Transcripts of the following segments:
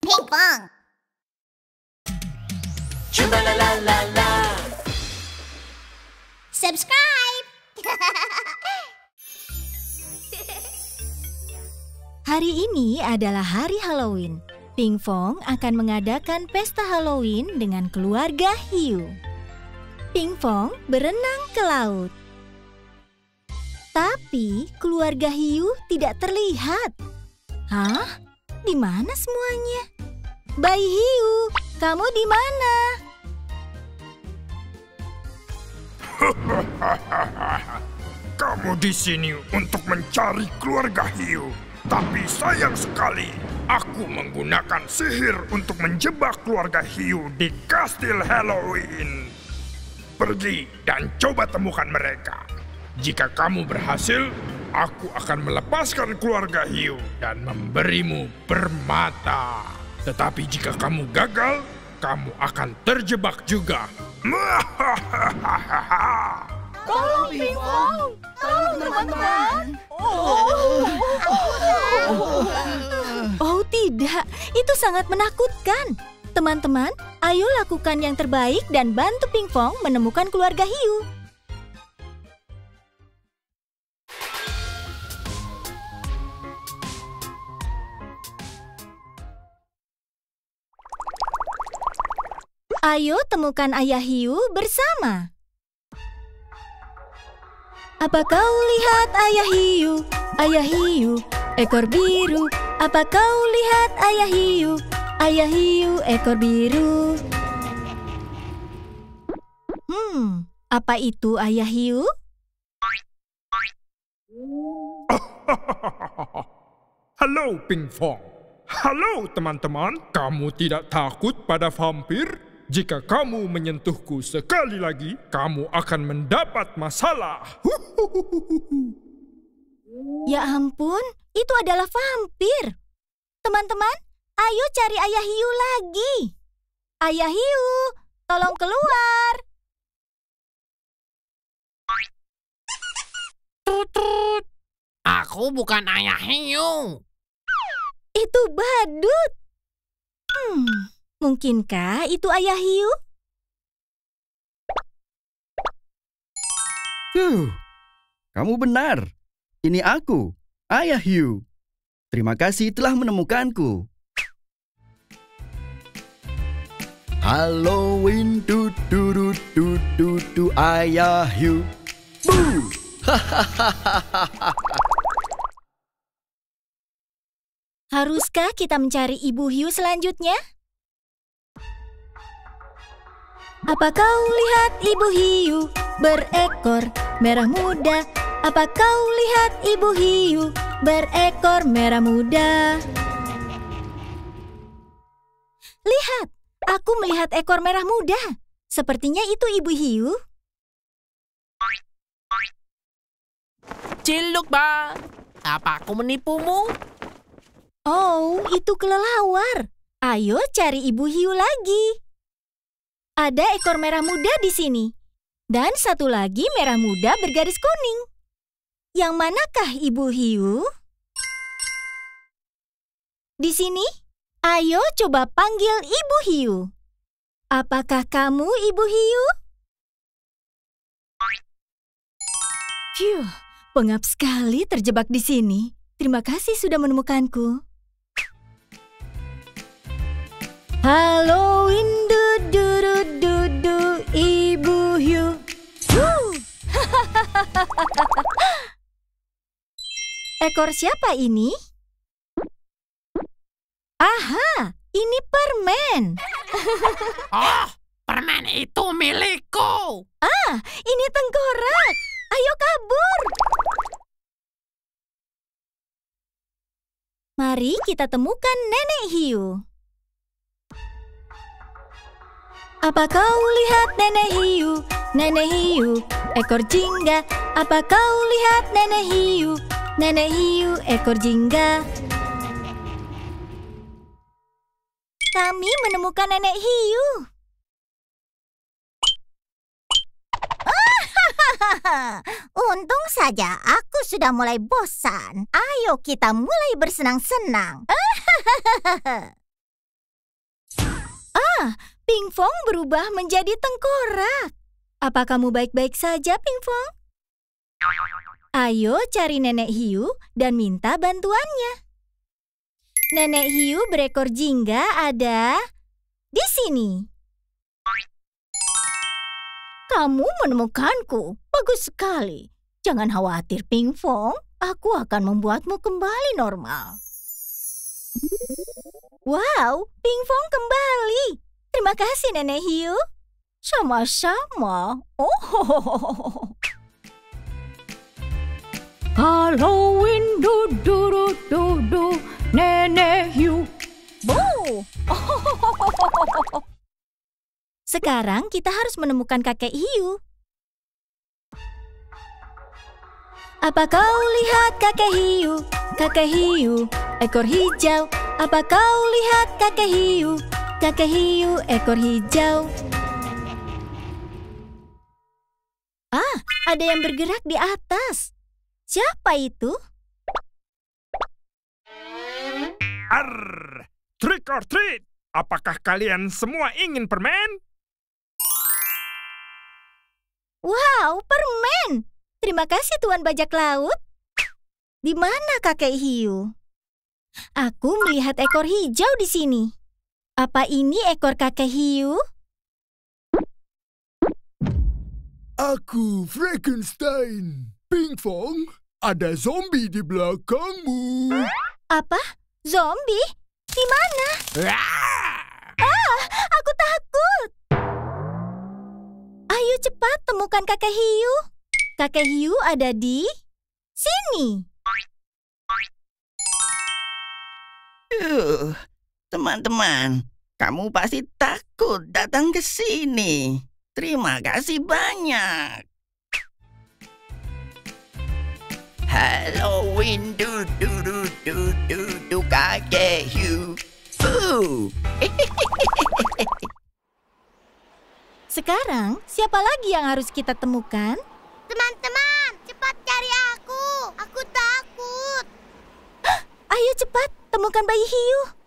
Ping pong. Subscribe. Hari ini adalah hari Halloween. Ping Fong akan mengadakan pesta Halloween dengan keluarga Hiu. Ping Fong berenang ke laut. Tapi keluarga Hiu tidak terlihat. Hah? Di mana semuanya? Bayi Hiu, kamu di mana? Kamu di sini untuk mencari keluarga hiu. Tapi sayang sekali, aku menggunakan sihir untuk menjebak keluarga hiu di kastil Halloween. Pergi dan coba temukan mereka. Jika kamu berhasil, aku akan melepaskan keluarga hiu dan memberimu permata. Tetapi jika kamu gagal, kamu akan terjebak juga. Tolong Ping Fong! Tolong teman-teman! Oh tidak, itu sangat menakutkan. Teman-teman, ayo lakukan yang terbaik dan bantu Ping Fong menemukan keluarga hiu. Ayo temukan ayah hiu bersama. Apa kau lihat ayah hiu, ayah hiu, ekor biru? Apa kau lihat ayah hiu, ayah hiu, ekor biru? Hmm, apa itu ayah hiu? Halo Ping Fong. Halo teman-teman, kamu tidak takut pada vampir? Jika kamu menyentuhku sekali lagi, kamu akan mendapat masalah. Ya ampun, itu adalah vampir. Teman-teman, ayo cari ayah hiu lagi. Ayah hiu, tolong keluar. Tutut. Aku bukan ayah hiu. Itu badut. Hmm, mungkinkah itu ayah hiu? Huh, kamu benar. Ini aku, Ayah Hiu. Terima kasih telah menemukanku. Halloween du du du du du du Ayah Hiu. Boo! Haruskah kita mencari ibu hiu selanjutnya? Apa kau lihat ibu hiu berekor merah muda? Apa kau lihat ibu hiu berekor merah muda? Lihat, aku melihat ekor merah muda. Sepertinya itu ibu hiu. Ciluk bang. Apa aku menipumu? Oh, itu kelelawar. Ayo cari ibu hiu lagi. Ada ekor merah muda di sini. Dan satu lagi merah muda bergaris kuning. Yang manakah ibu hiu? Di sini? Ayo coba panggil ibu hiu. Apakah kamu ibu hiu? Phew, pengap sekali terjebak di sini. Terima kasih sudah menemukanku. Halloween du du du du du ibu hiu. Ekor siapa ini? Aha, ini permen. Oh, permen itu milikku. Ah, ini tengkorak. Ayo kabur. Mari kita temukan nenek hiu. Apa kau lihat nenek hiu? Nenek hiu, ekor jingga. Apa kau lihat nenek hiu? Nenek hiu, ekor jingga. Kami menemukan nenek hiu. Untung saja aku sudah mulai bosan. Ayo kita mulai bersenang-senang. Pingfong berubah menjadi tengkorak. Apa kamu baik-baik saja, Pingfong? Ayo cari Nenek Hiu dan minta bantuannya. Nenek Hiu berekor jingga ada di sini. Kamu menemukanku. Bagus sekali. Jangan khawatir, Pingfong. Aku akan membuatmu kembali normal. Wow, Pingfong kembali. Terima kasih, Nenek Hiu. Sama-sama. Oh. Halloween du du du du du Nenek Hiu. Bu. Sekarang kita harus menemukan kakek hiu. Apa kau lihat kakek hiu? Kakek hiu, ekor hijau. Apa kau lihat kakek hiu? Kakek hiu, ekor hijau. Ah, ada yang bergerak di atas. Siapa itu? Arr! Trick or treat! Apakah kalian semua ingin permen? Wow, permen! Terima kasih Tuan Bajak Laut. Di mana kakek hiu? Aku melihat ekor hijau di sini. Apa ini ekor kakek hiu? Aku Frankenstein. Pingfong, ada zombie di belakangmu. Apa? Zombie? Di mana? Ah, aku takut. Ayo cepat temukan kakek hiu. Kakek hiu ada di sini. Uh, teman-teman, kamu pasti takut datang ke sini. Terima kasih banyak. Halloween du du du du du du kakek hiu. Uh. Sekarang, siapa lagi yang harus kita temukan? Teman-teman, cepat cari aku. Aku takut. Ayo cepat, temukan bayi hiu.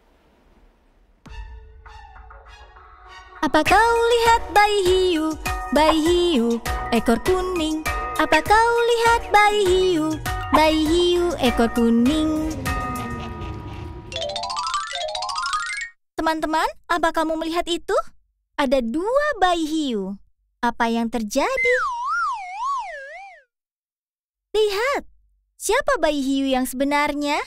Apa kau lihat bayi hiu? Bayi hiu, ekor kuning. Apa kau lihat bayi hiu? Bayi hiu, ekor kuning. Teman-teman, apa kamu melihat itu? Ada dua bayi hiu. Apa yang terjadi? Lihat, siapa bayi hiu yang sebenarnya?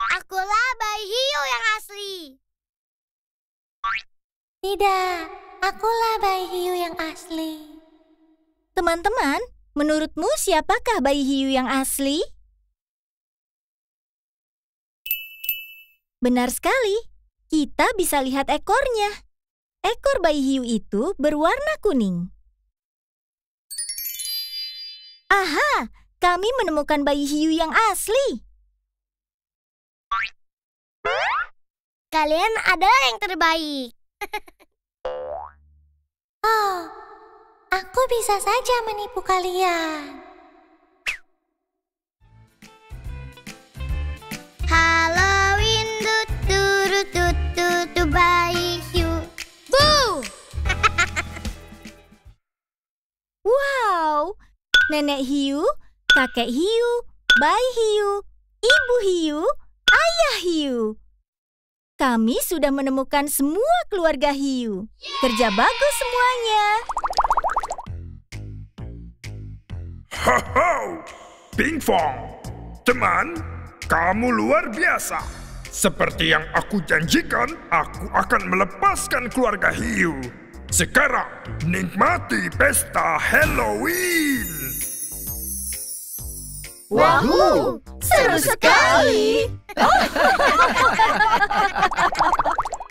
Akulah bayi hiu yang asli. Tidak, akulah bayi hiu yang asli. Teman-teman, menurutmu siapakah bayi hiu yang asli? Benar sekali, kita bisa lihat ekornya. Ekor bayi hiu itu berwarna kuning. Aha, kami menemukan bayi hiu yang asli. Kalian adalah yang terbaik. Oh, aku bisa saja menipu kalian. Halloween tut turut tut tut. Bu! Wow, nenek hiu, kakek hiu, bayi hiu, ibu hiu, ayah hiu. Kami sudah menemukan semua keluarga hiu. Kerja bagus semuanya. Ho-ho! Pingfong! Teman, kamu luar biasa. Seperti yang aku janjikan, aku akan melepaskan keluarga hiu. Sekarang, nikmati pesta Halloween! Wahoo, seru sekali.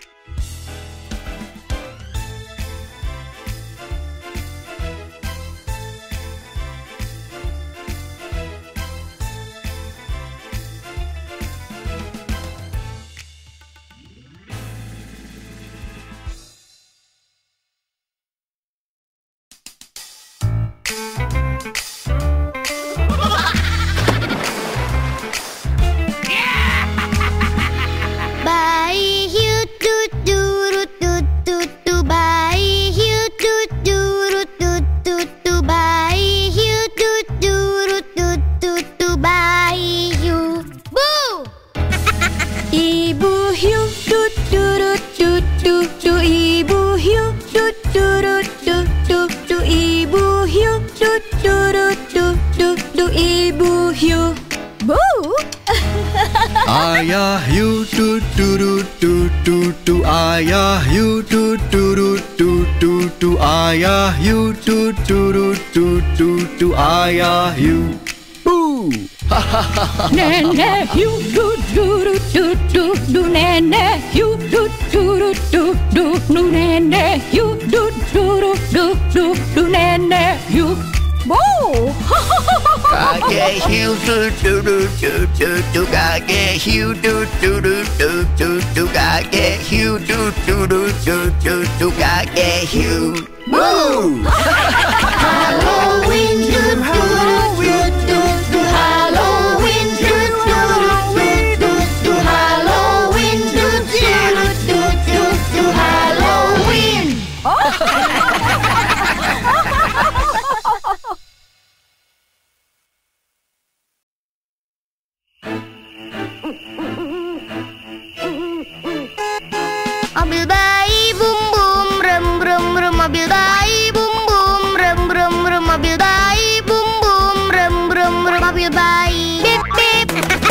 mobil bayi bum bum rem rem rem. Mobil bayi. Bip bip.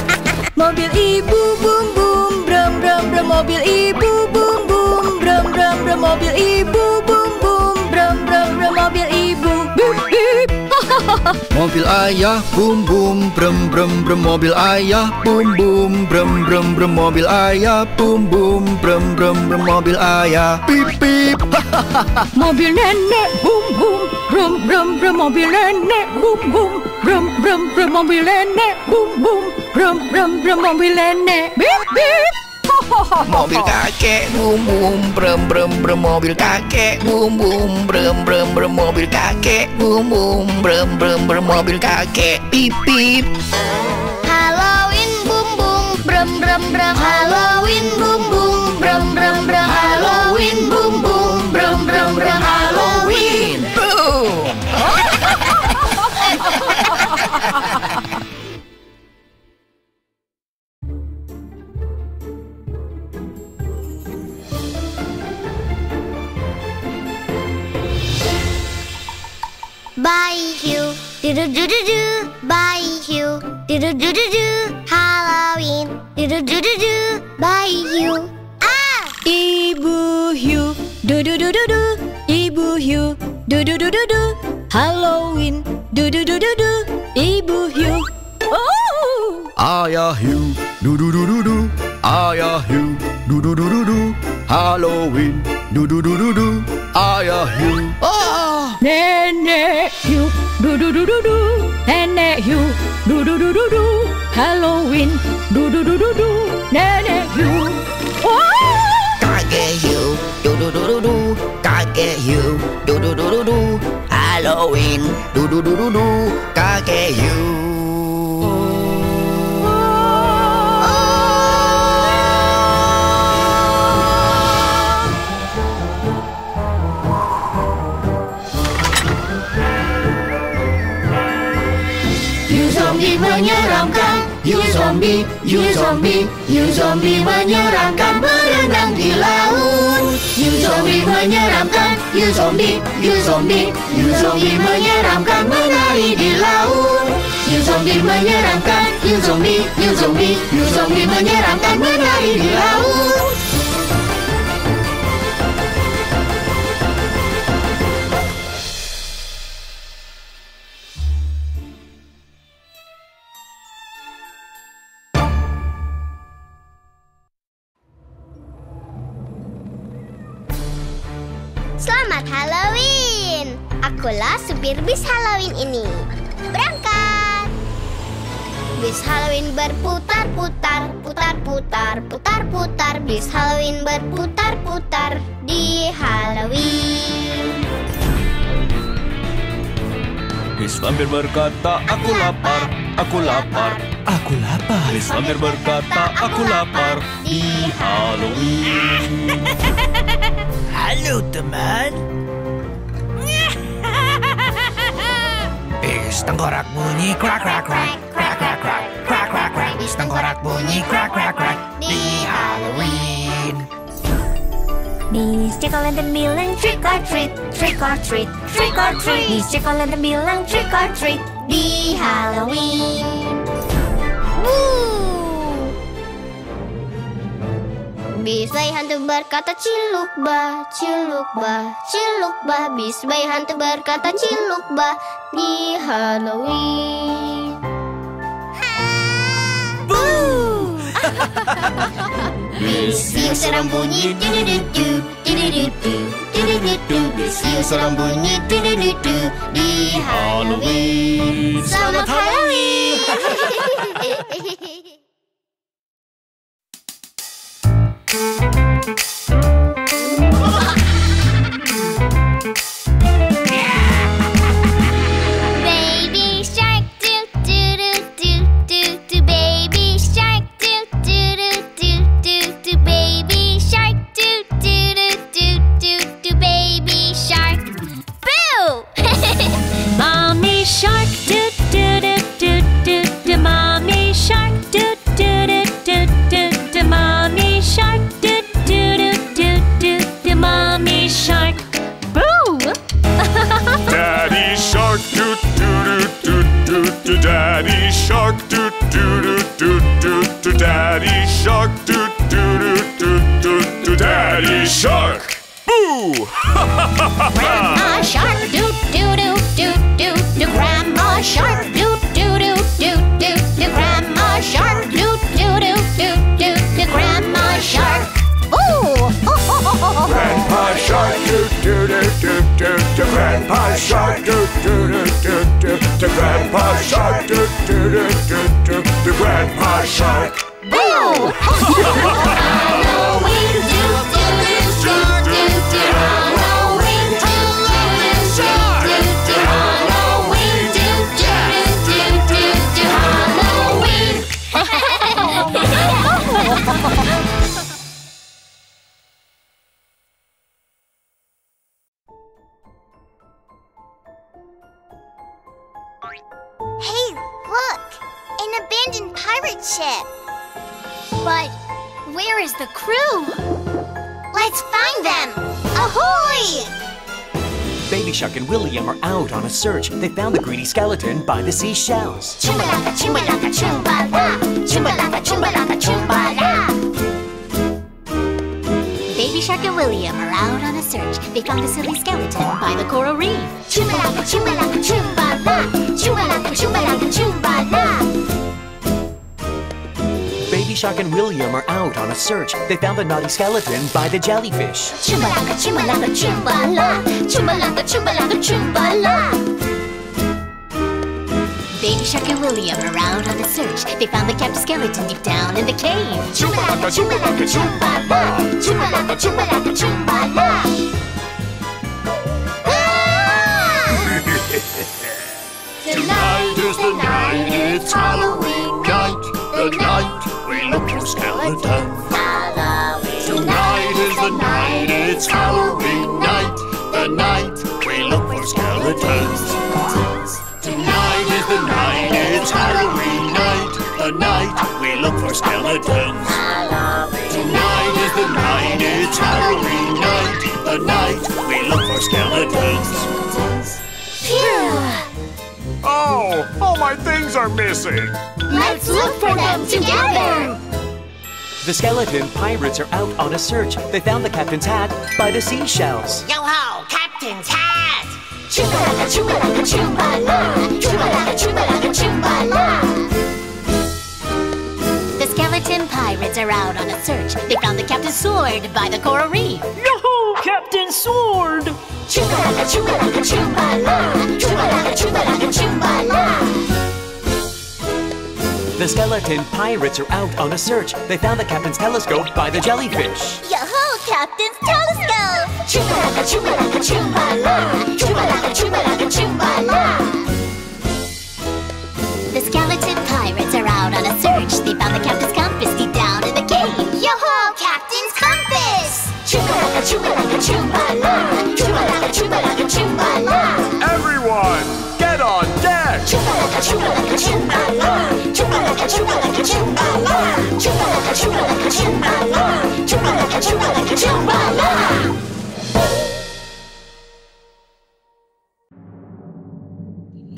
Mobil ibu bum bum brum brum brum mobil ibu bum bum brum brum brum mobil ibu bum bum brum brum brum mobil ibu. Bip bip. Mobil ayah bum bum brum brum brum mobil ayah bum bum brum brum brum mobil ayah bum bum brum brum brum mobil ayah. Pip pip Mobil nenek bum bum brum brum brum mobil nenek bum bum brum brum brum mobil nenek bum bum brum brum brum mobil nenek bip bip Mobil kakek bum bum brem brem brem mobil kakek bum bum brem brem brem mobil kakek bum bum brem brem brem mobil kakek pip pip Halloween bum bum brum brum brum Halloween bum bum brum brum brum Halloween bum bum brum brum brum Bayi hiu Dudu dudu du Bayi hiu Dudu dudu du Halloween. Dudu dudu du Bayi hiu Ah Ibu hiu du du du du du Ibu hiu du du du du du Halloween du du du du du Ibu hiu Oh ayah hiu du du du du du ayah hiu du du du du du Halloween du du du du du ayah hiu oh Nenek hiu du du du du du Nenek hiu du du du du du Halloween du du du du du Nenek hiu Oh du du du du du kakek hiu du du du du du Halloween. Du du du du du kakek hiu You zombie, you zombie, you zombie menyeramkan Berenang di laut. You zombie menyeramkan You zombie, you zombie, you zombie menyeramkan Menari di laut. You zombie menyeramkan You zombie, you zombie, you zombie menyeramkan Menari di laut bis Halloween ini. Berangkat! Bis Halloween berputar-putar, putar-putar, putar-putar. Bis Halloween berputar-putar di Halloween. Bis vampir berkata, aku lapar, aku lapar, aku lapar. Bis vampir berkata, aku lapar di Halloween. Halo teman Bis tengkorak bunyi krak krak krak krak krak krak krak krak krak bis tengkorak bunyi krak krak krak di Halloween. Miss Jack-o'-lantern bilang trick or treat, trick or treat, trick or treat. Miss Jack-o'-lantern bilang trick or treat di Halloween. Woo! Bis bayi hantu berkata ciluk bah, ciluk bah, ciluk bah. Bis bayi hantu berkata ciluk bah di Halloween. Bisiu seram bunyi du-du-du-du, du-du-du-du, du-du-du-du. Bisiu seram bunyi du-du-du-du di Halloween. Selamat Halloween! doo Daddy shark doo doo doo doo doo doo Daddy shark Boo! Grandma shark do do do do do do grandma shark do do do do do do grandma shark do do do do do do grandma shark! Grandpa Shark, do do do do do do. Grandpa Shark, do do do do do do. Grandpa Shark, do do do do do. The Grandpa Shark. Boo! Baby Shark and William are out on a search. They found the greedy skeleton by the seashells. Chumbalaka, chumbalaka, chumbala! Chumbalaka, chumbalaka, chumbala! Baby Shark and William are out on a search. They found a silly skeleton by the coral reef. Chumbalaka, chumbalaka, chumbala! Chumbalaka, chumbalaka, chumbala! Baby Shark and William are out on a search. They found the naughty skeleton by the jellyfish. Chumbalaka, chumbalaka, chumbala! Chumbalaka, chumbalaka, chumbala! Baby Shark and William are out on a search. They found the captive skeleton deep down in the cave. Chumbalaka, chumbalaka, chumbala! Chumbalaka, chumbalaka, chumbala! Tonight is the night, it's Halloween night, the night for skeletons. Tonight is the night, it's Halloween night, the night we look for skeletons. Tonight is the night, it's Halloween night, the night we look for skeletons. Tonight is the night, it's Halloween night, the night we look for skeletons. Oh, all my things are missing. Let's look for them together! The skeleton pirates are out on a search. They found the captain's hat by the seashells. Yo ho, Captain's hat! Chumbalaka, chumbalaka, chumbala! Chumbalaka, chumbalaka, chumbala! The skeleton pirates are out on a search. They found the captain's sword by the coral reef. Yahoo! Captain Sword! Chumbalaka, chumbalaka, chumbala! Chumbalaka, chumbalaka, The skeleton pirates are out on a search. They found the captain's telescope by the jellyfish. Yo-ho, Captain's telescope! Chumbalaka, chumbalaka, chumbala! Chumbalaka, chumbalaka, chumbala! The skeleton pirates are out on a search. They found the captain's compass deep down in the cave. Yo-ho, Captain's compass! Chumbalaka, chumbalaka, chumbala! Chumbalaka, chumbalaka,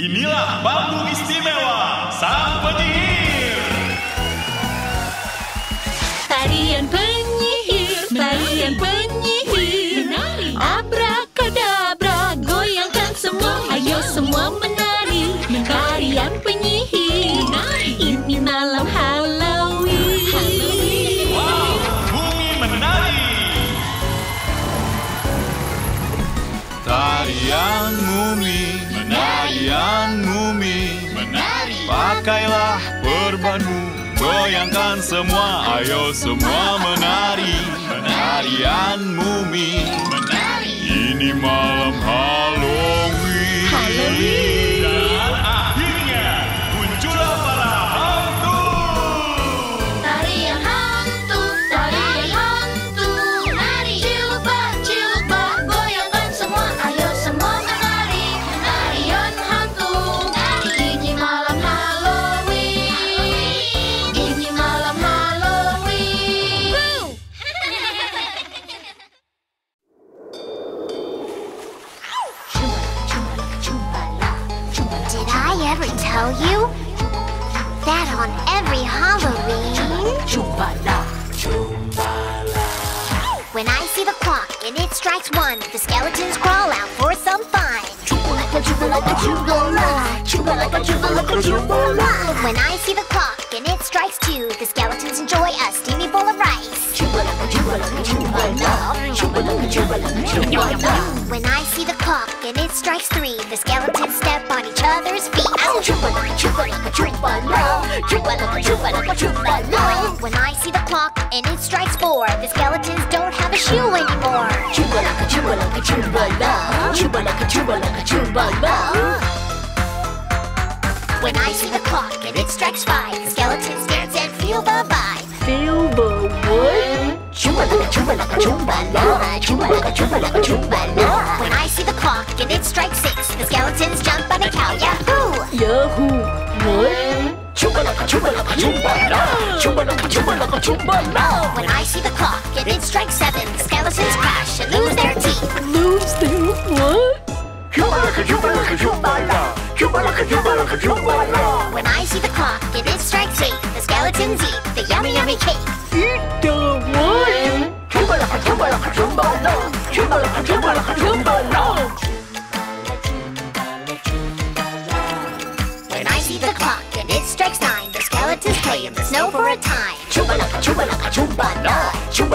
Inilah bambu istimewa sang penyihir. Tarian penyihir. Pakailah perbanmu, goyangkan semua, ayo semua menari. Menarian mumi, menari. Ini malam Halloween. Halloween. When I see the clock and it strikes seven, the skeletons crash and lose their teeth. Lose their what? When I see the clock and it strikes eight, the skeletons eat the yummy yummy cake.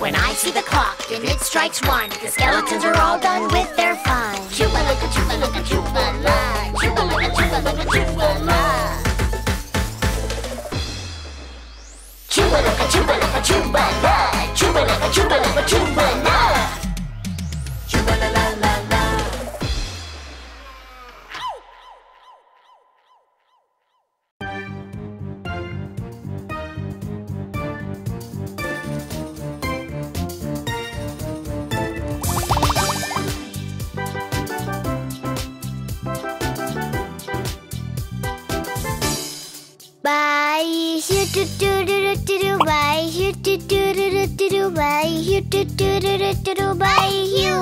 When I see the clock and it strikes one, the skeletons are all done with their fun. Chupa looka chupa looka chupa la. Chupa looka chupa looka chupa la. Chupa looka chupa looka chupa la. Chupa looka chupa looka chupa la. Chupa la la. Bye, shoo doo doo doo doo doo doo. Bye, shoo doo doo doo doo doo doo. Bye, shoo doo doo doo doo doo doo. Bye, you.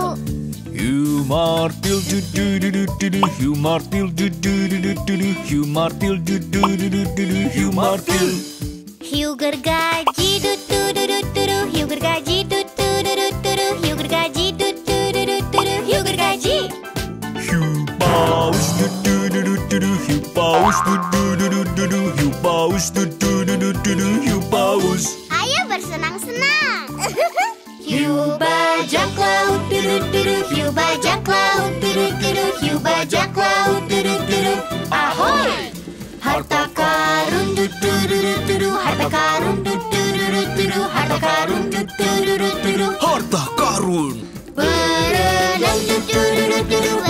Hugh Martil do do do do do do Hugh Martil do do do do do do Hugh Martil do do do do do do Hugh Martil Hiu gergaji Paus do do do do do do Hugh Paus do do do do do do Hugh Paus Ayo bersenang-senang. Hiu bajak laut duduk duduk Hiu bajak laut duduk duduk Hiu bajak laut duduk duduk Ahoy Harta karun duduk duduk duduk Harta karun duduk duduk duduk Harta karun duduk duduk duduk Harta karun Berenang duduk duduk duduk Berenang duduk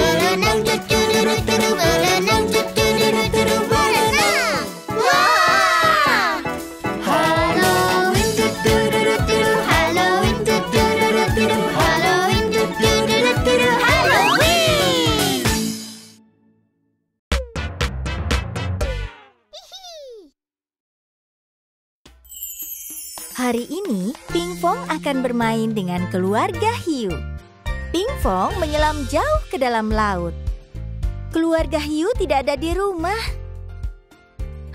akan bermain dengan keluarga hiu. Pingfong menyelam jauh ke dalam laut. Keluarga hiu tidak ada di rumah.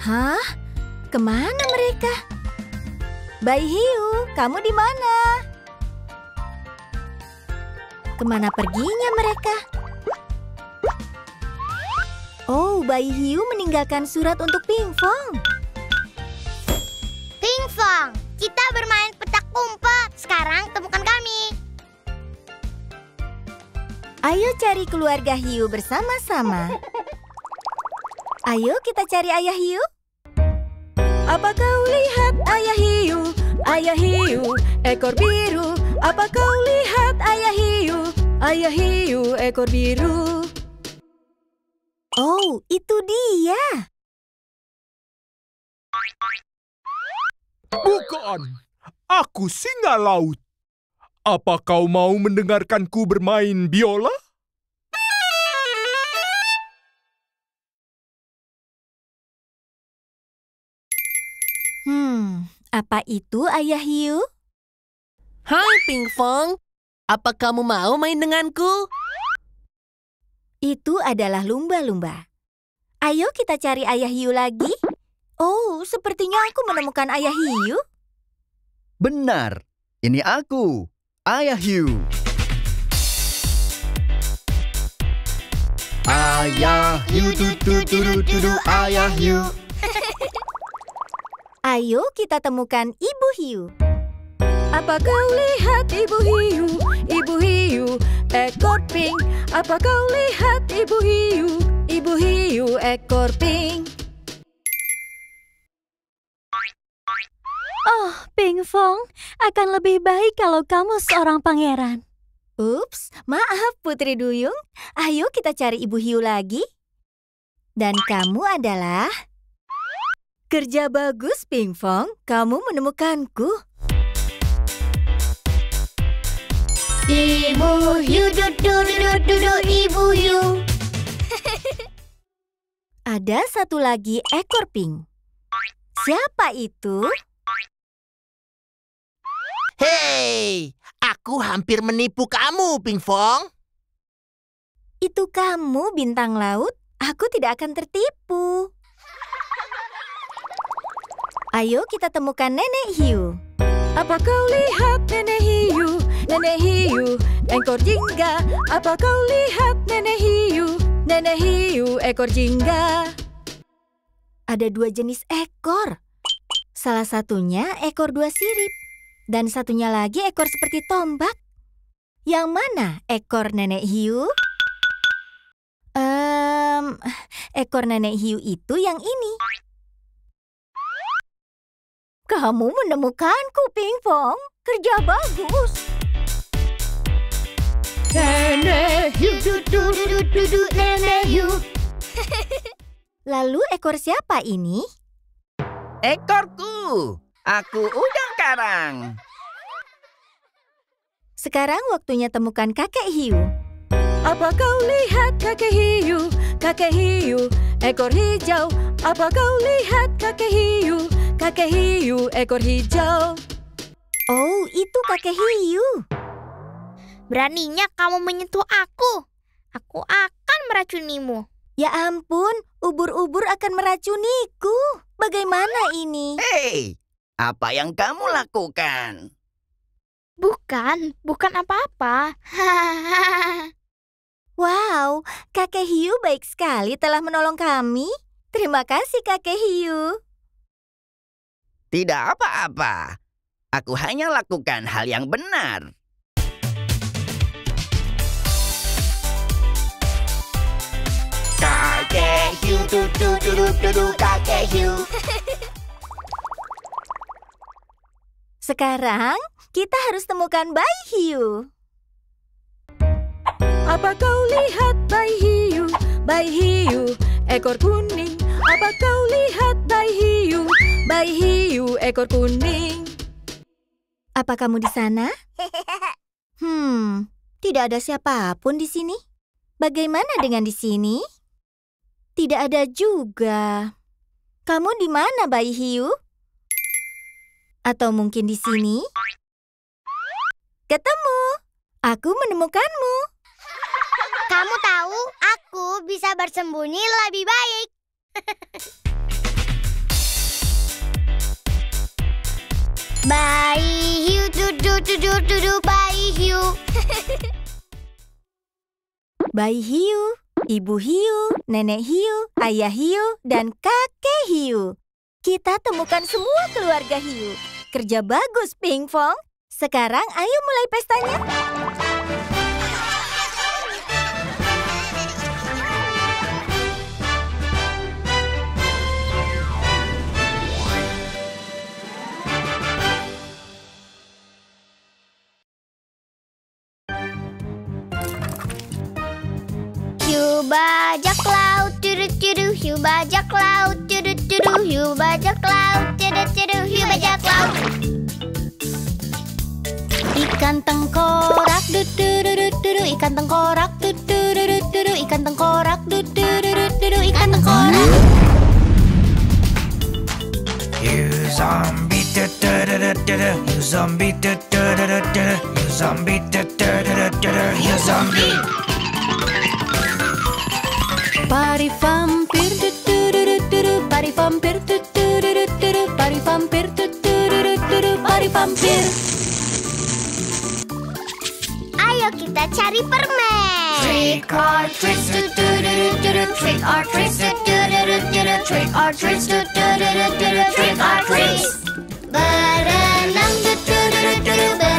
Hah? Ke mana mereka? Bayi hiu, kamu di mana? Ke mana perginya mereka? Oh, bayi hiu meninggalkan surat untuk Pingfong. Pingfong, kita bermain petak umpet. Sekarang temukan kami. Ayo cari keluarga hiu bersama-sama. Ayo kita cari ayah hiu. Apa kau lihat ayah hiu? Ayah hiu, ekor biru. Apa kau lihat ayah hiu? Ayah hiu, ekor biru. Oh, itu dia. Bukan. Aku singa laut. Apa kau mau mendengarkanku bermain biola? Hmm, apa itu ayah hiu? Hai Pingfong, apa kamu mau main denganku? Itu adalah lumba-lumba. Ayo kita cari ayah hiu lagi. Oh, sepertinya aku menemukan ayah hiu. Benar, ini aku, Ayah Hiu. Ayah Hiu, du du du du du du, Ayah Hiu. Ayo kita temukan ibu hiu. Apa kau lihat ibu hiu? Ibu hiu, ekor pink. Apa kau lihat ibu hiu? Ibu hiu, ekor pink. Oh, Pingfong, akan lebih baik kalau kamu seorang pangeran. Ups, maaf Putri Duyung. Ayo kita cari ibu hiu lagi. Dan kamu adalah... Kerja bagus, Pingfong. Kamu menemukanku. Ibu hiu, du du du du du du, ibu hiu. Ada satu lagi ekor pink. Siapa itu? Hei, aku hampir menipu kamu, Pingfong. Itu kamu, bintang laut. Aku tidak akan tertipu. Ayo kita temukan nenek hiu. Apa kau lihat nenek hiu? Nenek hiu, ekor jingga. Apa kau lihat nenek hiu? Nenek hiu, ekor jingga. Ada dua jenis ekor. Salah satunya ekor dua sirip. Dan satunya lagi ekor seperti tombak. Yang mana ekor nenek hiu? Ehm, ekor nenek hiu itu yang ini. Kamu menemukanku, Pingpong. Kerja bagus. Nenek hiu, du du du du du du, nenek hiu. Lalu ekor siapa ini? Ekorku. Aku udang karang. Sekarang waktunya temukan kakek hiu. Apa kau lihat kakek hiu? Kakek hiu, ekor hijau. Apa kau lihat kakek hiu? Kakek hiu, ekor hijau. Oh, itu kakek hiu. Beraninya kamu menyentuh aku. Aku akan meracunimu. Ya ampun, ubur-ubur akan meracuniku. Bagaimana ini? Hei, apa yang kamu lakukan? Bukan, bukan apa-apa. wow, kakek hiu baik sekali telah menolong kami. Terima kasih kakek hiu. Tidak apa-apa. Aku hanya lakukan hal yang benar. Kakek hiu, du du du du du du, kakek hiu. Sekarang kita harus temukan bayi hiu. Apa kau lihat bayi hiu? Bayi hiu, ekor kuning. Apa kau lihat bayi hiu? Bayi hiu, ekor kuning. Apa kamu di sana? Hmm, tidak ada siapa pun di sini. Bagaimana dengan di sini? Tidak ada juga. Kamu di mana, bayi hiu? Atau mungkin di sini? Ketemu. Aku menemukanmu. Kamu tahu, aku bisa bersembunyi lebih baik. Bayi hiu, du du du du du du, bayi hiu. Bayi hiu, ibu hiu, nenek hiu, ayah hiu, dan kakek hiu. Kita temukan semua keluarga hiu. Kerja bagus, Pingfong. Sekarang ayo mulai pestanya. Hiu bajak laut, tudu, hiu bajak laut, tudu tudu, hiu bajak laut, tudu tudu, hiu bajak laut. Ikan tengkorak, du du du du du du, ikan tengkorak, du du du du du du, ikan tengkorak, du du du du du du, ikan tengkorak. You zombie da da You zombie da da You zombie da da You zombie Pari vampir, du du du du du du, Pari vampir tu tu du du du du Pari vampir tu tu du du du du Pari vampir. Ayo kita cari permen. Trick or treat tu tu du du du du Trick or treat tu tu du du du du Trick or treat tu tu du du du du Trick or treat. Berenang tu tu du du du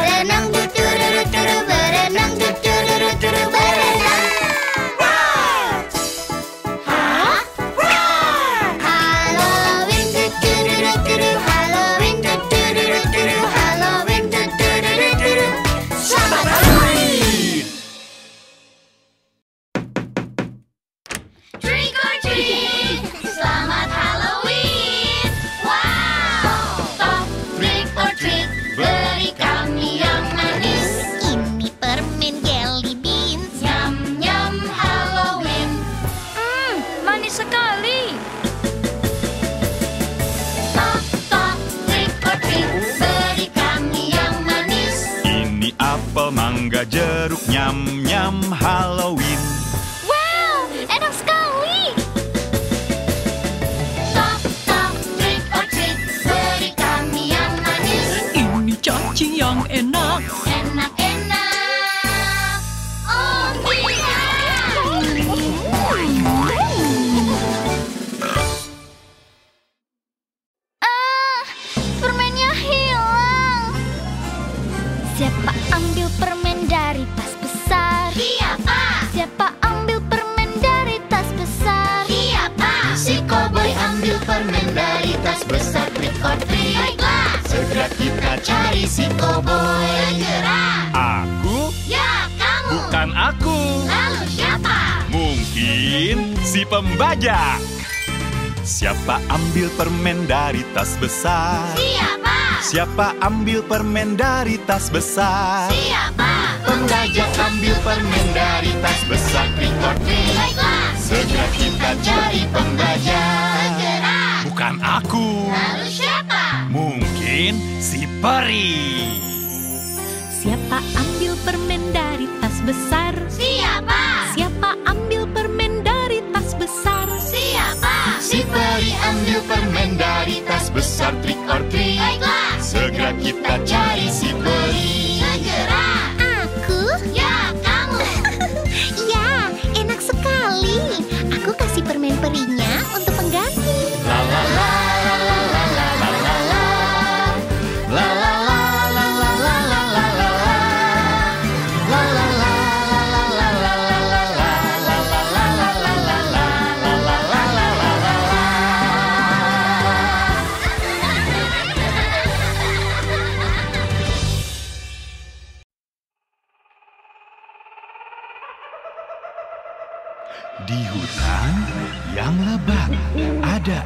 Siapa? Ambil permen dari tas besar? Siapa? Pembajak ambil permen dari tas besar trick or treat. Segera kita cari pembajak. segera. Bukan aku. Lalu siapa? Mungkin si peri. Siapa ambil permen dari tas besar? cha cha.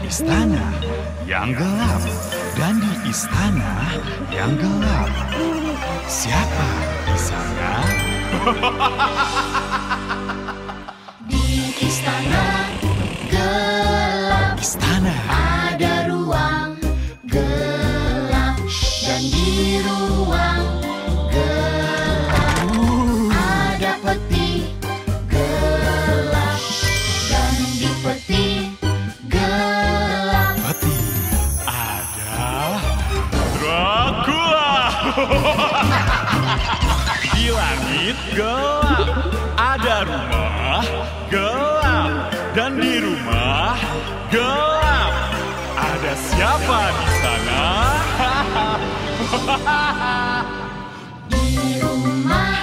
Istana yang gelap dan di istana yang gelap. Siapa di sana? Di istana gelap Istana langit gelap, ada rumah gelap, dan di rumah gelap. Ada siapa di sana? Di rumah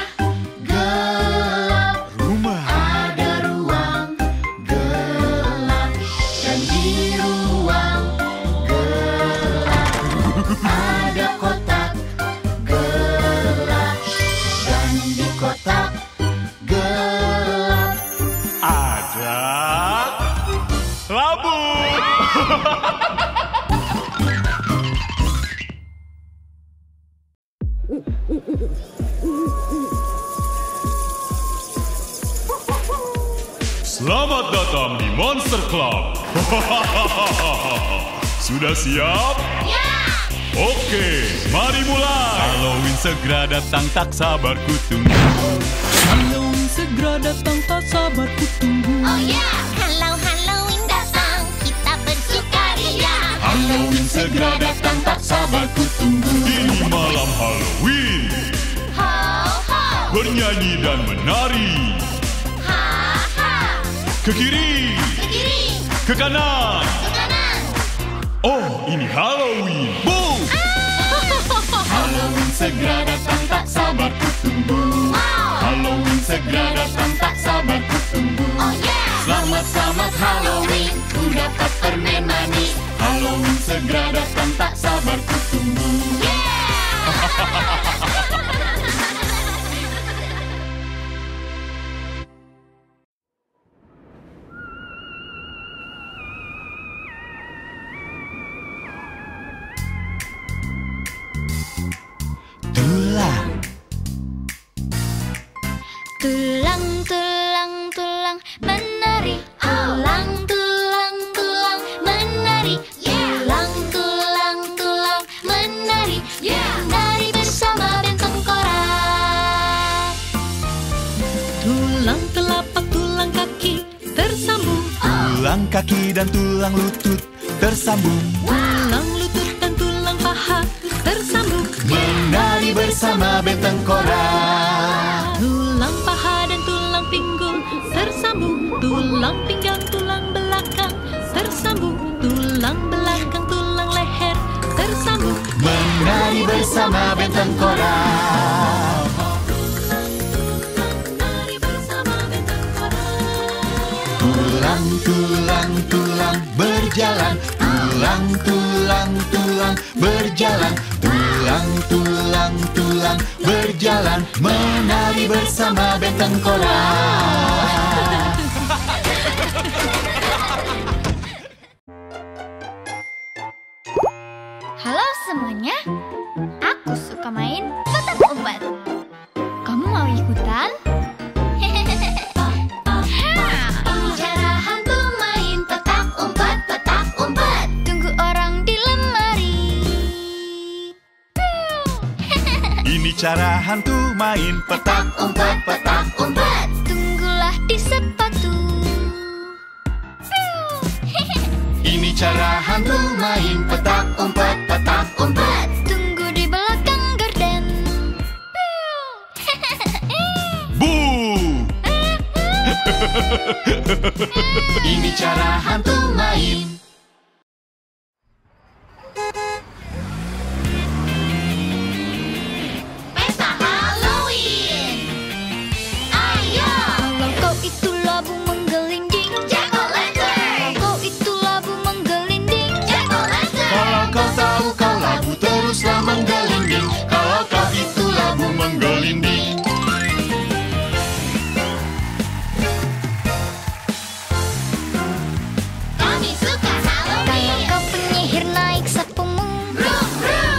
Selamat datang di Monster Club. Sudah siap? Ya! Oke, mari mulai. Halloween segera datang, tak sabar ku tunggu. Halloween segera datang, tak sabar ku tunggu. Oh ya, kalau Halloween datang kita bersukaria. Halloween segera datang, tak sabar ku tunggu. Ini malam Halloween. Ho ho, Bernyanyi dan menari. Ke kiri, ke kiri, ke kanan. ke kanan. Oh, ini Halloween. Boom! Halloween segera datang, tak sabar ku tunggu. Halloween segera datang, tak sabar ku tunggu. Oh yeah, Selamat, selamat Halloween, ku dapat permen manis. Halloween segera datang, tak sabar ku tunggu. Tulang, Tulang, tulang, tulang berjalan. Tulang, tulang, tulang berjalan. Tulang, tulang, tulang berjalan. Menari bersama benteng korak. Cara hantu main petak umpet, petak umpet. Tunggulah di sepatu. Ini cara hantu main petak umpet, petak umpet. Tunggu di belakang gorden. Bu! Ini cara hantu main. Menggelinding. Kami suka Kalau Halloween. kau penyihir naik sapumu, Brum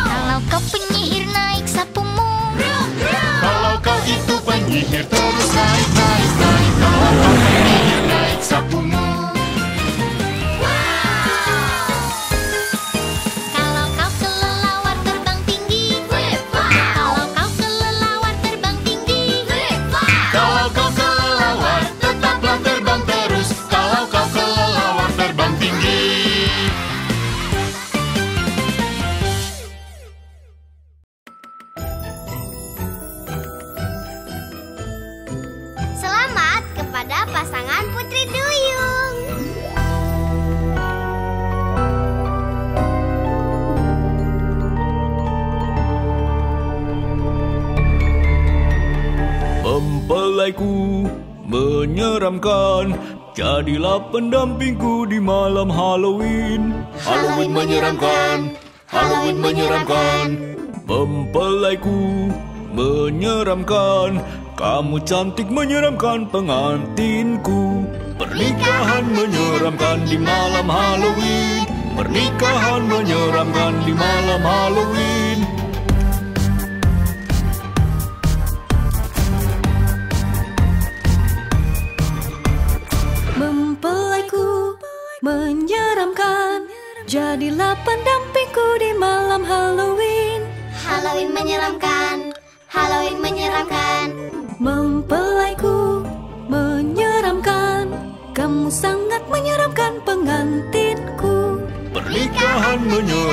kalau kau penyihir naik sapumu, brum. Kalau kau itu penyihir terus naik, naik. Pendampingku di malam Halloween. Halloween menyeramkan, Halloween menyeramkan. Mempelaiku menyeramkan Kamu cantik menyeramkan pengantinku. Pernikahan menyeramkan di malam Halloween. Pernikahan menyeramkan di malam Halloween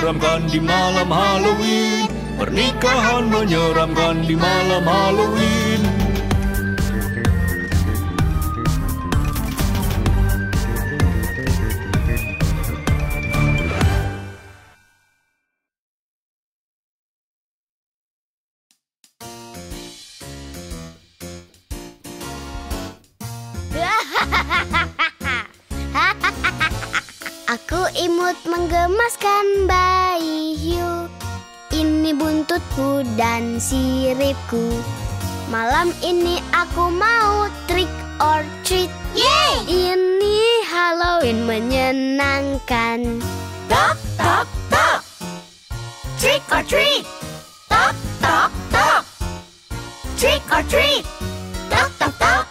menyeramkan di malam Halloween. Pernikahan menyeramkan di malam Halloween Imut menggemaskan bayi hiu Ini buntutku dan siripku Malam ini aku mau trick or treat Yeay! Ini Halloween menyenangkan Tok, tok, tok. Trick or treat. Tok, tok, tok. Trick or treat. Tok. Tok, tok,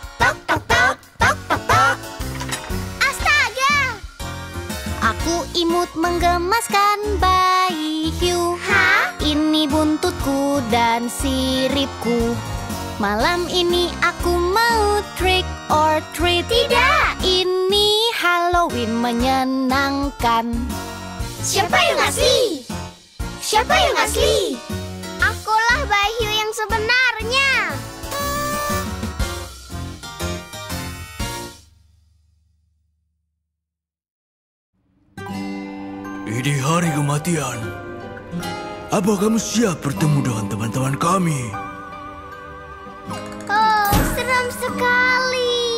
Imut menggemaskan bayi hiu Hah? Ini buntutku dan siripku Malam ini aku mau trick or treat Tidak. Ini Halloween menyenangkan Siapa yang asli? Siapa yang asli? Akulah bayi hiu yang sebenarnya hari kematian. Apa kamu siap bertemu dengan teman-teman kami? Oh, seram sekali.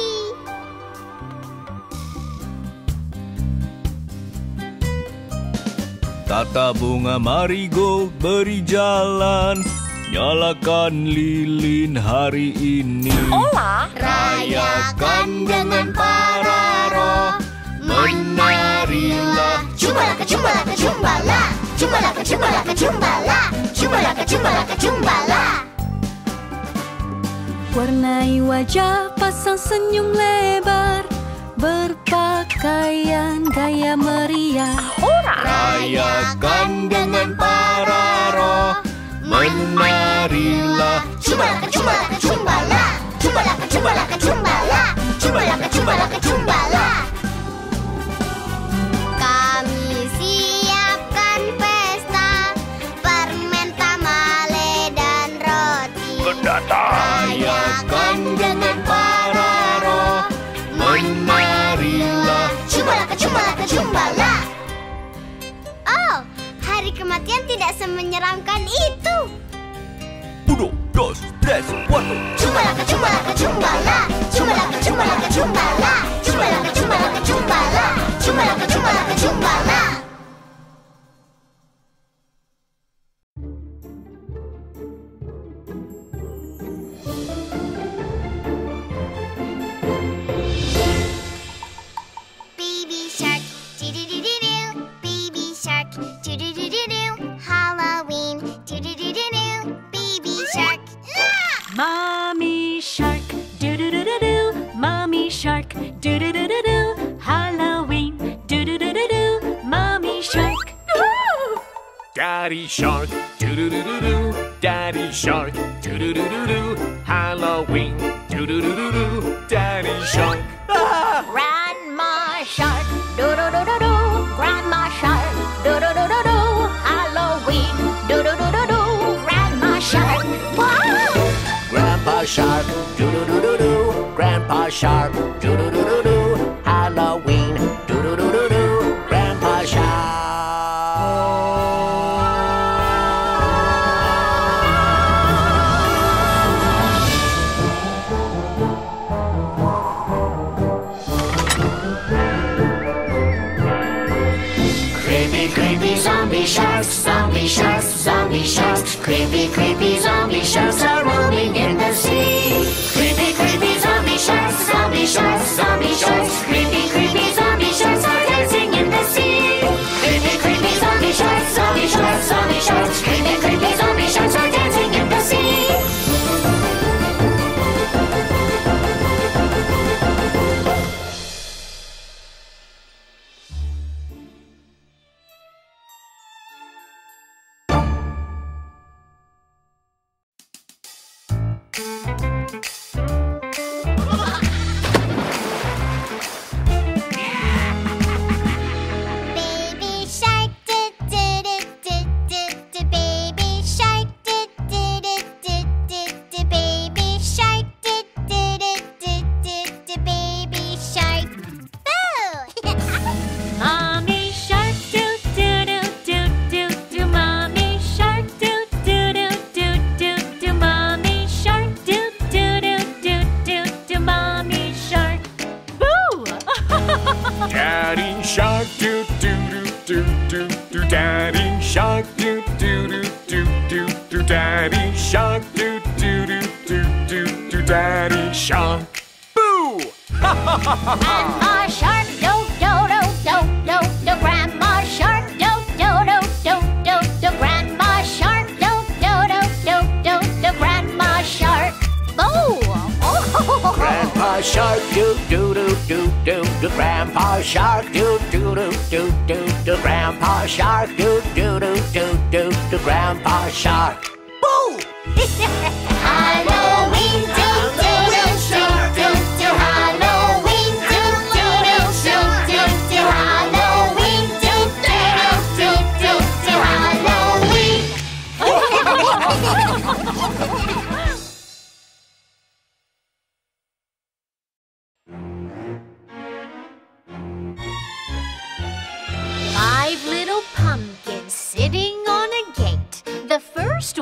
Tata bunga marigold beri jalan. Nyalakan lilin hari ini. Rayakan dengan para roh Menarilah Cumbalaka, cumbalaka, cumbala Cumbalaka, cumbalaka, cumbala Cumbalaka, cumbalaka, cumbala Warnai wajah pasang senyum lebar. Berpakaian gaya meriah. Rayakan dengan para roh. Menarilah. Cumbalaka, cumbalaka, cumbala Cumbalaka, cumbalaka, cumbala Cumbalaka, cumbalaka, cumbala semenyeramkan itu. Uno, dos, tres, cuatro. Cumbalaka, cumbalaka, cumbala. Cumbalaka, cumbalaka, cumbala. Cumbalaka, cumbalaka, cumbala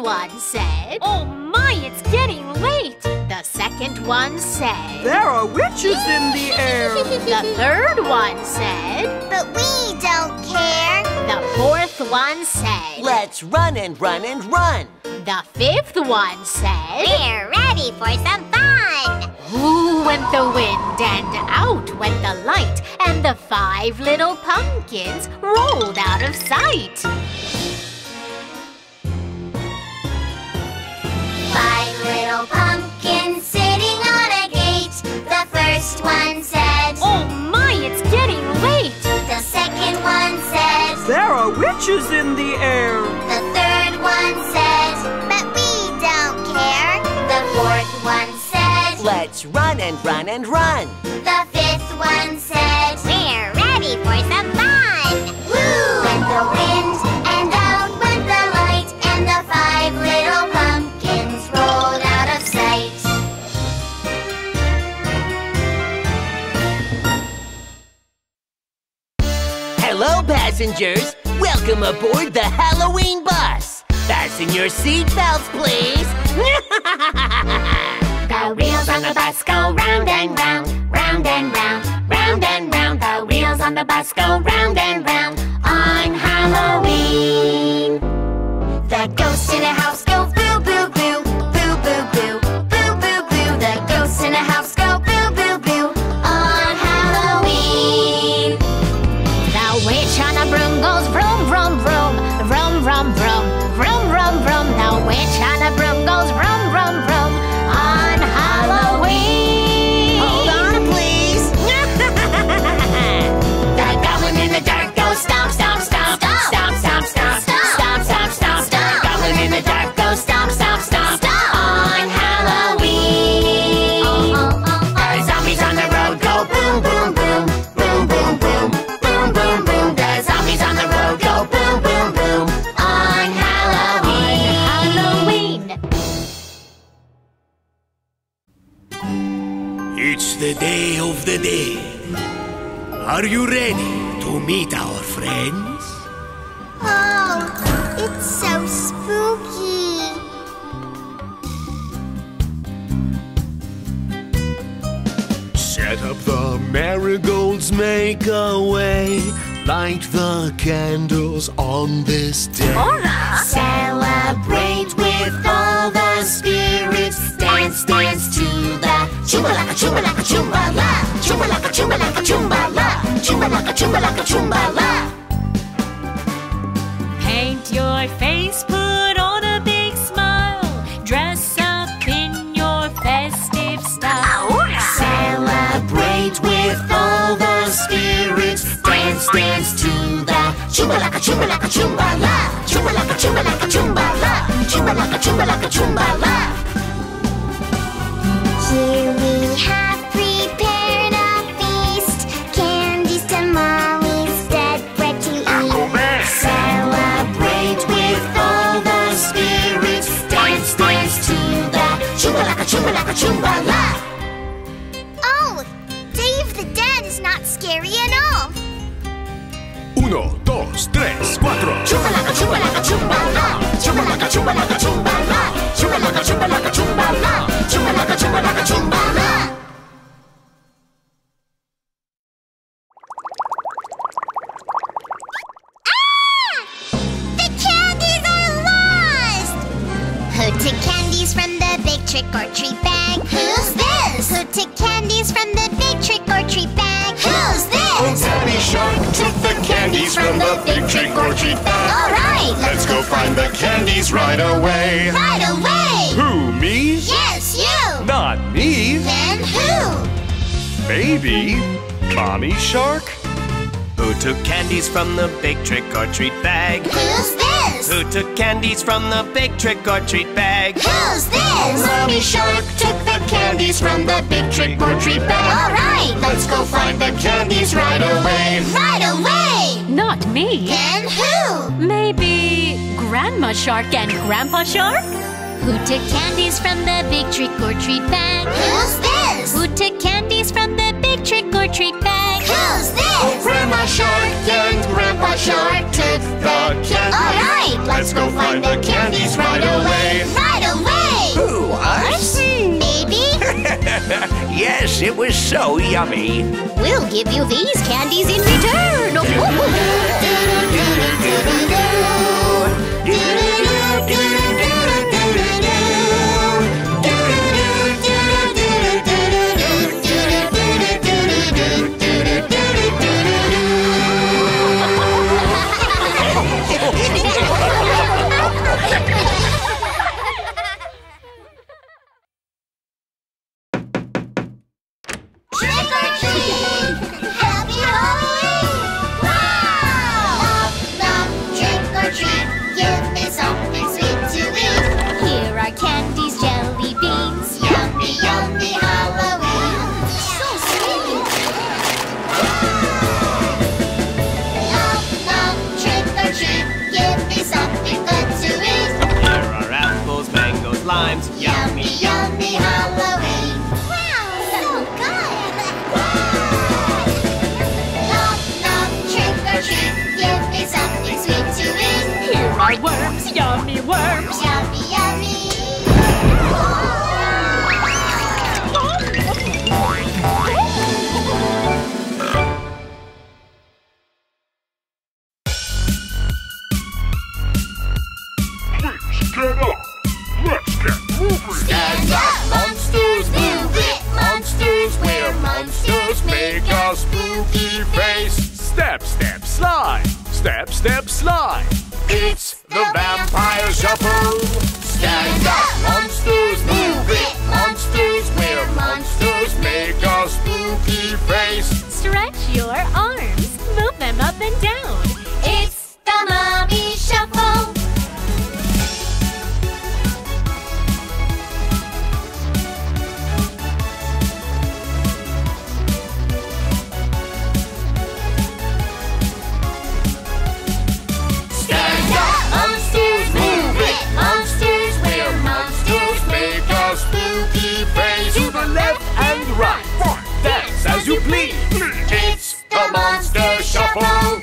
one said... Oh my, it's getting late! The second one said... There are witches in the air! the third one said... But we don't care! The fourth one said... Let's run and run and run! The fifth one said... We're ready for some fun! Who went the wind and out went the light And the five little pumpkins rolled out of sight! Five little pumpkins sitting on a gate. The first one said, Oh my, it's getting late. The second one said, There are witches in the air. The third one said, But we don't care. The fourth one said, Let's run and run and run. The fifth one said, passengers, welcome aboard the Halloween bus. Fasten your seatbelts, please. the wheels on the bus go round and round, round and round, round and round. The wheels on the bus go round and round. those. The day of the dead. Are you ready to meet our friends? Oh, it's so spooky. Set up the marigolds, make a way. Light the candles on this day. Celebrate with all the spirits. Dance, dance to the chumba like a chumba like a chumba la chumba like a chumba like a chumba la paint your face put on a big smile dress up in your festive style celebrate with all the spirits dance dance to the chumba like a chumba like a chumba la chumba like a chumba like a chumba la chumba like a chumba like a chumba la here we have Chumba Oh, Dave the Dead is not scary at all. Uno, dos, tres, cuatro. Chumbalaca, chumbalaca, chumbala. Chumbalaca, chumbalaca, chumbala. Chumbalaca, chumbalaca, chumbala. Chumbalaca, chumbalaca, chumbala. Candies from the big trick or treat bag. All right, Let's go find the candies right away. right away! Who, me? Yes, you! Not me. Then who? Maybe. Mommy Shark? Who took candies from the big trick or treat bag? Who's this? Who took candies from the big trick or treat bag? Who's this? Mommy Shark took the candies from the big trick or treat bag. All right, Let's go find the candies right away. right away! Not me. Then who? Maybe Grandma Shark and Grandpa Shark? Who took candies from the big trick or treat bag? Who's this? Who took candies from the big trick or treat bag? Who's this? Grandma Shark and Grandpa Shark took the candies. All right, Let's go find the candies right away. right away! Who, us? Maybe yes, it was so yummy. We'll give you these candies in return. spooky face. Step, step, slide. Step, step, slide. It's the vampire shuffle. Stand up, monsters, move it. Monsters, we're monsters, make a spooky face. Stretch your arms. Move them up and down. It's the Mommy right. Dance as you please. It's the Monster Shuffle.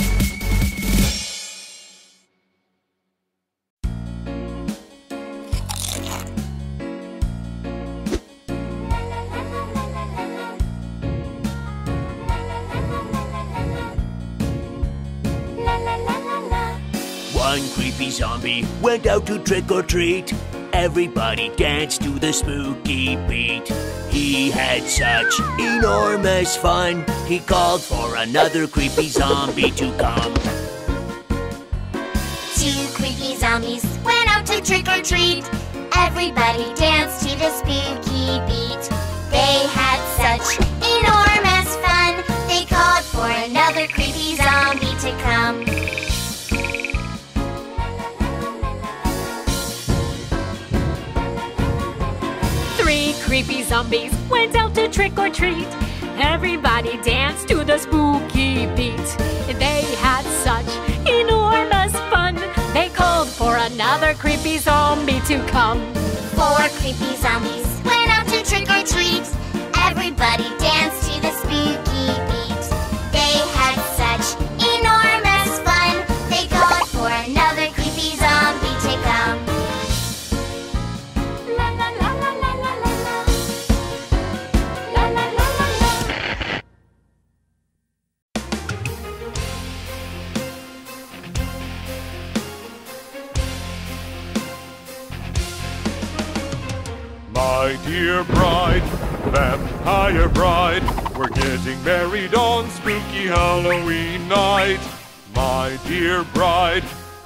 One creepy zombie went out to trick or treat. Everybody danced to the spooky beat. He had such enormous fun. He called for another creepy zombie to come. Two creepy zombies went out to trick or treat. Everybody danced to the spooky beat. They had such enormous fun. They called for another creepy zombie to come. Creepy zombies went out to trick or treat. Everybody danced to the spooky beat. They had such enormous fun. They called for another creepy zombie to come. Four creepy zombies went out to trick or treat. Everybody danced to the spooky My dear bride, vampire bride, we're getting married on spooky Halloween night. My dear bride,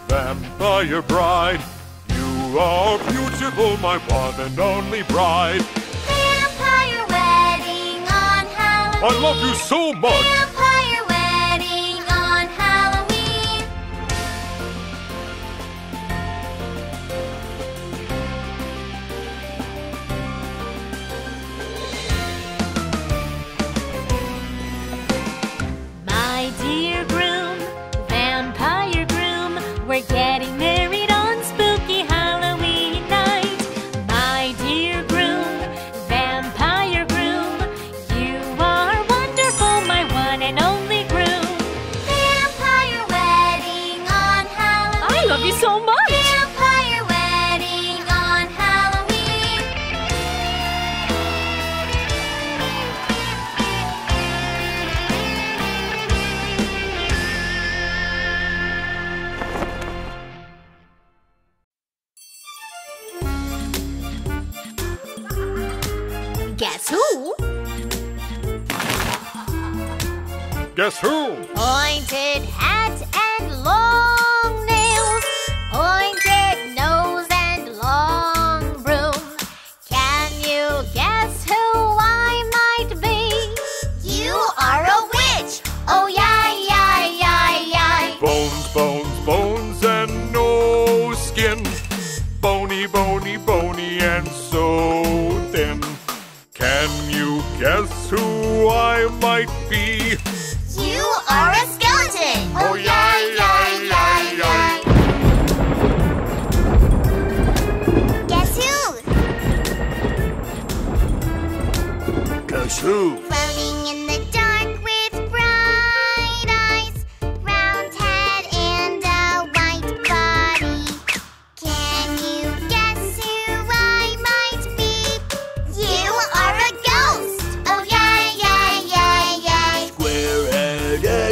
vampire bride, you are beautiful, my one and only bride. Vampire wedding on Halloween. I love you so much.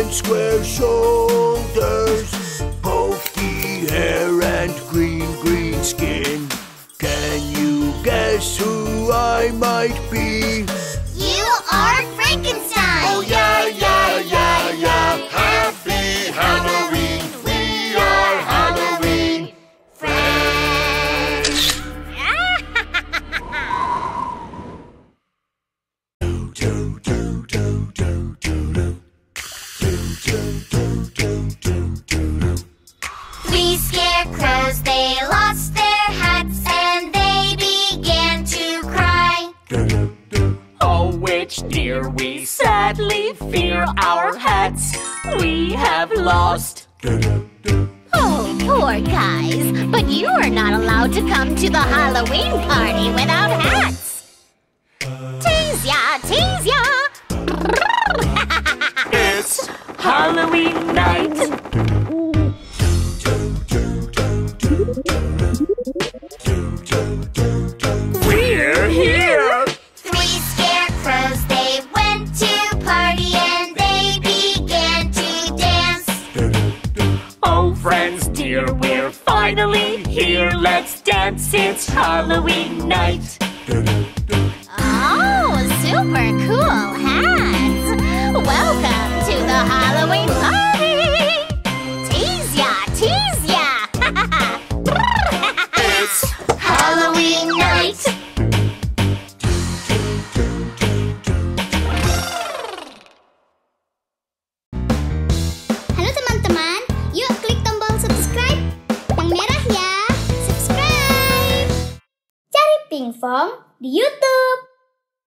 And square shoulders, pokey hair and green, green skin. Can you guess who I might be? Fear our hats we have lost. Oh, poor guys. But you are not allowed to come to the Halloween party without hats. Tease ya! tease ya. It's Halloween night. We're here. Finally here. Let's dance. It's Halloween night. Oh, super cool hats. Welcome to the Halloween Pingfong di YouTube.